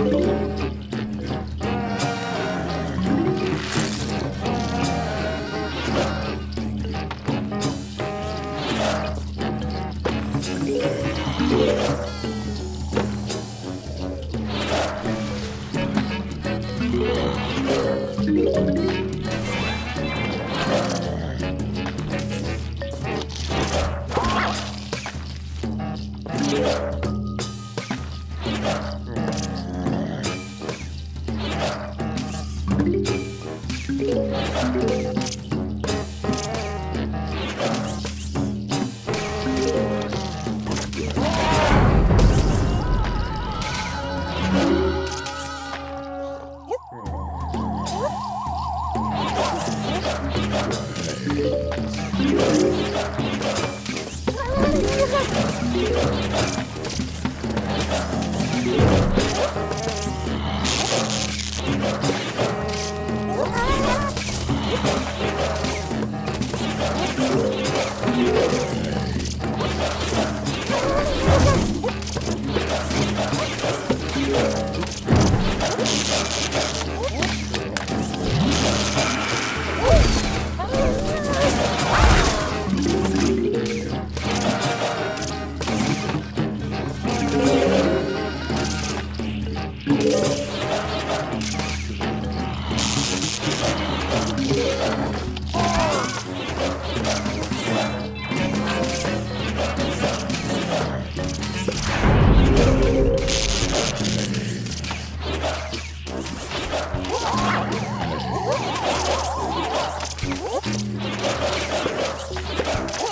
Yeah.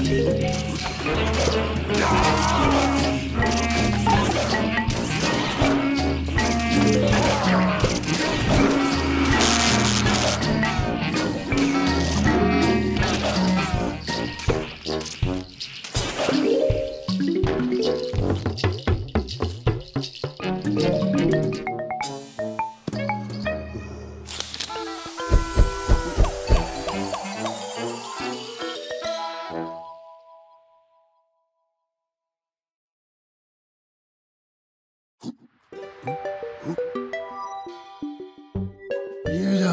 Yeah.